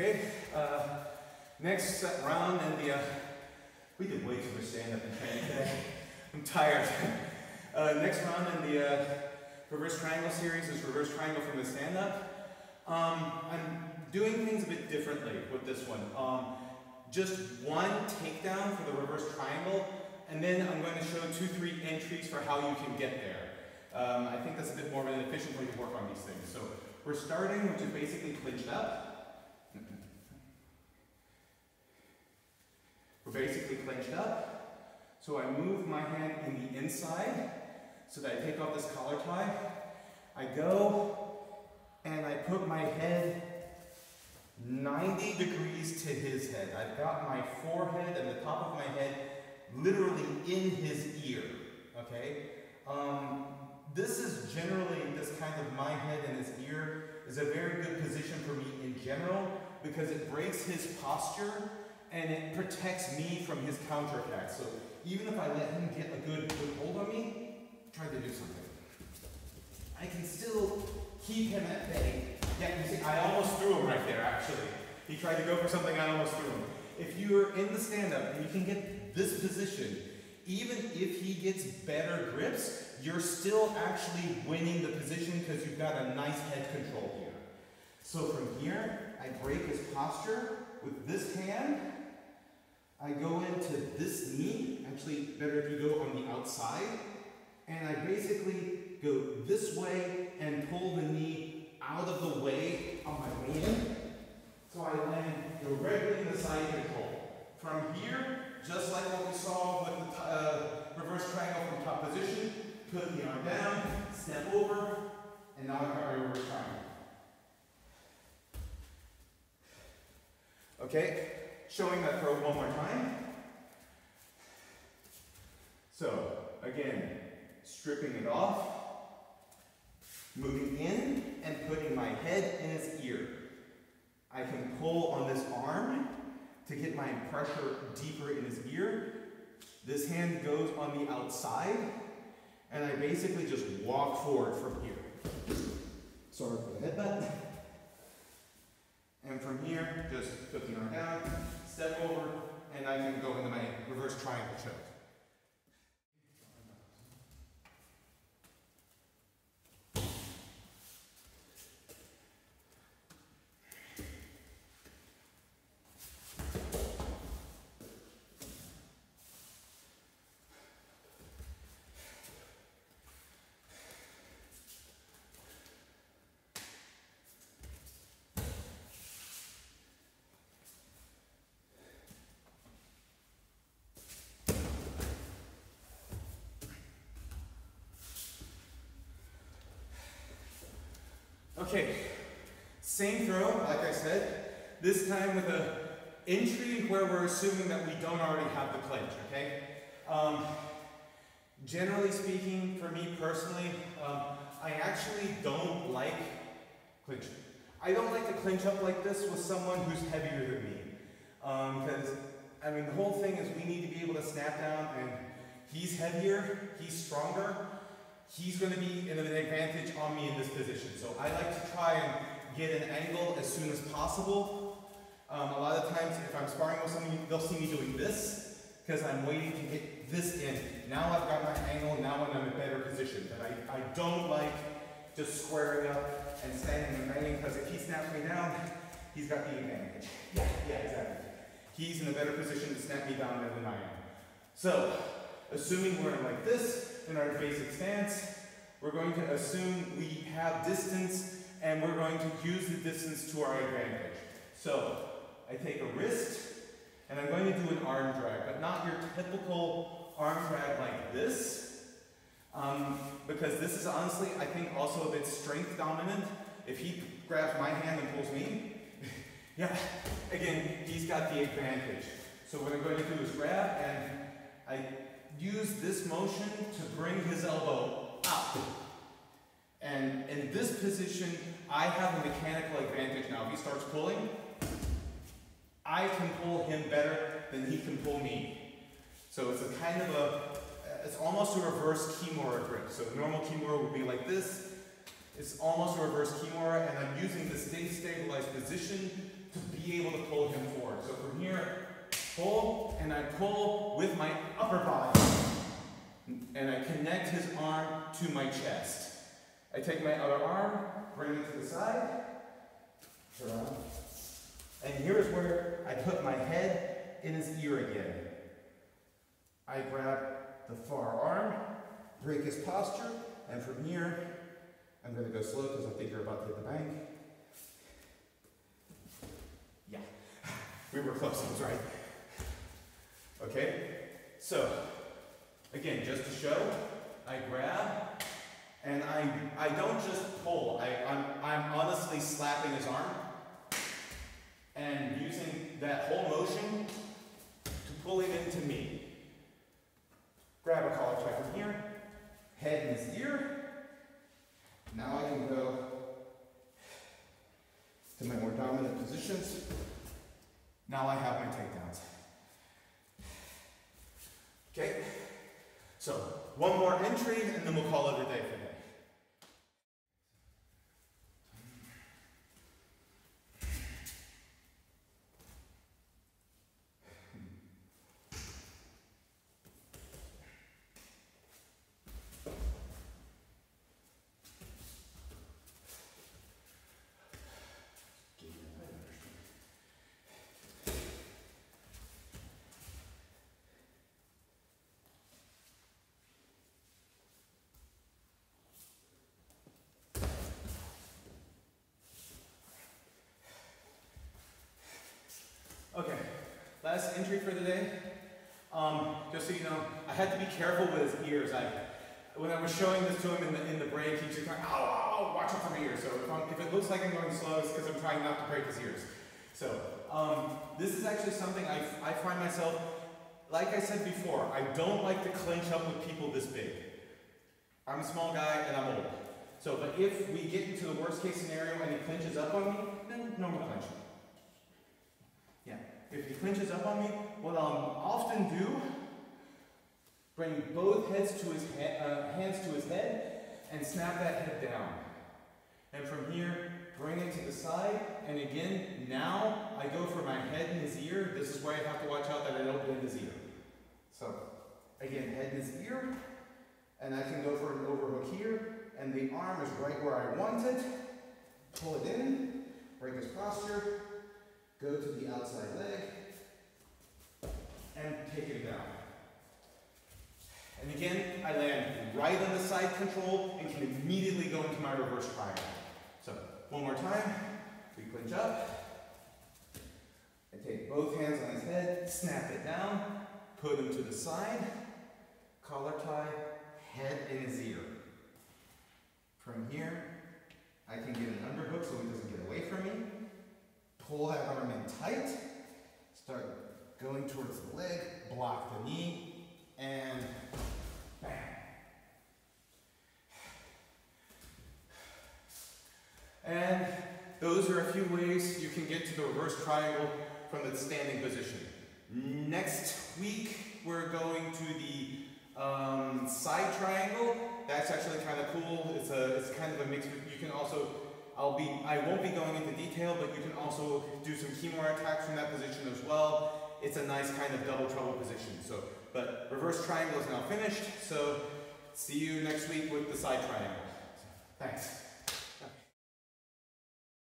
Okay, uh, next round in the, uh, we did way too much stand-up in training today. I'm tired. Uh, next round in the uh, reverse triangle series is reverse triangle from the stand-up. Um, I'm doing things a bit differently with this one. Um, just one takedown for the reverse triangle, and then I'm going to show two, three entries for how you can get there. Um, I think that's a bit more of an efficient way to work on these things. So we're starting, which is basically clinched up. We're basically clenched up. So I move my hand in the inside so that I take off this collar tie. I go and I put my head 90 degrees to his head. I've got my forehead and the top of my head literally in his ear, okay? Um, this is generally, this kind of my head and his ear is a very good position for me in general because it breaks his posture and it protects me from his counterattack. So even if I let him get a good, good hold on me, try to do something. I can still keep him at bay. Yeah, you see, I almost threw him right there, actually. He tried to go for something, I almost threw him. If you're in the stand-up and you can get this position, even if he gets better grips, you're still actually winning the position because you've got a nice head control here. So from here, I break his posture with this hand. I go into this knee, actually better if you go on the outside, and I basically go this way and pull the knee out of the way on my way. So I land directly in the side control. From here, just like what we saw with the uh, reverse triangle from top position, put the arm down, step over, and now my reverse triangle. Okay, showing that throw one more time. So, again, stripping it off, moving in and putting my head in his ear. I can pull on this arm to get my pressure deeper in his ear. This hand goes on the outside, and I basically just walk forward from here. Sorry for the headbutt. And from here, just put the arm down, step over, and I can go into my reverse triangle choke. Okay, same throw, like I said, this time with an entry where we're assuming that we don't already have the clinch, okay? Um, generally speaking, for me personally, um, I actually don't like clinching. I don't like to clinch up like this with someone who's heavier than me. Because, um, I mean, the whole thing is we need to be able to snap down and he's heavier, he's stronger, he's going to be in an advantage on me in this position. So I like to try and get an angle as soon as possible. Um, a lot of times if I'm sparring with someone, they'll see me doing this because I'm waiting to get this in. Now I've got my angle, now I'm in a better position. But I, I don't like just squaring up and standing and banging because if he snaps me down, he's got the advantage. Yeah, yeah, exactly. He's in a better position to snap me down than I am. So, assuming we're like this, in our basic stance, we're going to assume we have distance and we're going to use the distance to our advantage. So I take a wrist and I'm going to do an arm drag, but not your typical arm drag like this, um, because this is honestly, I think, also a bit strength dominant. If he grabs my hand and pulls me, yeah, again, he's got the advantage. So what I'm going to do is grab and I use this motion to bring his elbow up. And in this position, I have a mechanical advantage now. If he starts pulling, I can pull him better than he can pull me. So it's a kind of a, it's almost a reverse Kimura grip. So normal Kimura would be like this. It's almost a reverse Kimura, and I'm using this stabilized position to be able to pull him forward. So from here, pull, and I pull with my upper body. And I connect his arm to my chest. I take my other arm, bring it to the side, and here's where I put my head in his ear again. I grab the far arm, break his posture, and from here, I'm going to go slow because I think you're about to hit the bank. Yeah, we were close, I was right. Okay, so again, just to show, I grab and I, I don't just pull, I, I'm, I'm honestly slapping his arm and using that whole motion to pull him into me. Grab a collar tie from here, head in his ear. Now I can go to my more dominant positions. Now I have my takedowns. Okay, so one more entry and then we'll call it a day for today. Okay, last entry for the day. Um, just so you know, I had to be careful with his ears. I, when I was showing this to him in the, in the break, he just going, ow, ow, watch out for my ears. So if, if, it looks like I'm going slow, it's because I'm trying not to break his ears. So um, this is actually something I, I find myself, like I said before, I don't like to clinch up with people this big. I'm a small guy and I'm old. So, but if we get into the worst case scenario and he clinches up on me, then normal clinch. If he clinches up on me, what I'll often do, bring both heads to his uh, hands to his head and snap that head down. And from here, bring it to the side. And again, now I go for my head in his ear. This is where I have to watch out that I don't bend his ear. So, again, head in his ear. And I can go for an overhook here. And the arm is right where I want it. Pull it in, break his posture, go to the outside leg, and take it down. And again, I land right on the side control and can immediately go into my reverse triangle. So, one more time, we clinch up, I take both hands on his head, snap it down, put him to the side, collar tie, head in his ear. From here, I can get an underhook so he doesn't get away from me. Pull that arm in tight. Start going towards the leg, block the knee, and bam. And those are a few ways you can get to the reverse triangle from the standing position. Next week, we're going to the um, side triangle. That's actually kind of cool. It's a, it's kind of a mix. You can also I'll be, I won't be going into detail, but you can also do some Kimura attacks from that position as well. It's a nice kind of double trouble position. So, but reverse triangle is now finished. So see you next week with the side triangle. So, thanks.